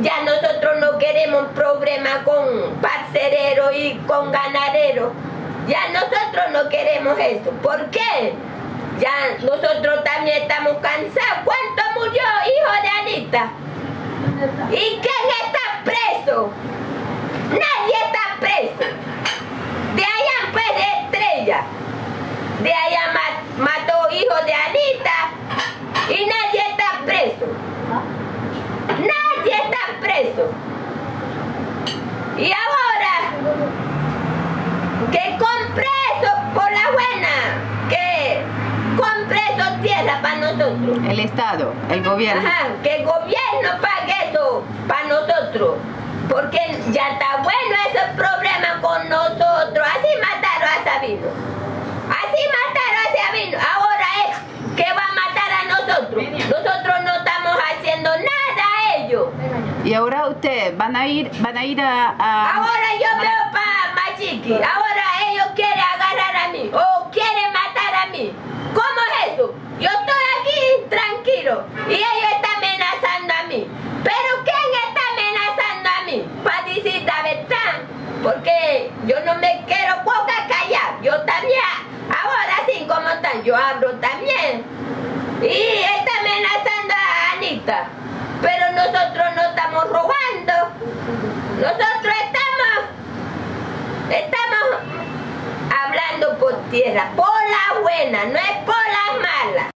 Ya nosotros no queremos problemas con parcereros y con ganaderos. Ya nosotros no queremos eso. ¿Por qué? Ya nosotros también estamos cansados. ¿Cuánto murió hijo de Anita? ¿Y quién está preso? Nadie está preso. De allá pues de estrella. De allá ma- mató hijo de Anita y nadie está preso. Nadie Y ahora que compre eso por la buena, que compre eso tierra para nosotros. El Estado, el gobierno. Ajá, que el gobierno pague eso para nosotros. Porque ya está bueno ese problema con nosotros. Así mataron a Sabino. Así mataron a Sabino. Ahora es que va a matar a nosotros. Nosotros no estamos haciendo nada a ellos. Y ahora ustedes van a ir, van a ir a, a- Ahora yo veo para Machiqui. Ahora ellos quieren agarrar a mí. O quieren matar a mí. ¿Cómo es eso? Yo estoy aquí tranquilo. Y ellos están amenazando a mí. Pero ¿quién está amenazando a mí? Para decir la verdad. Porque yo no me quiero poca callar. Yo también. Ahora sí como están. Yo hablo también. Y está amenazando a Anita. Pero nosotros no estamos robando. Nosotros estamos, estamos hablando por tierra, por la buena, no es por la mala.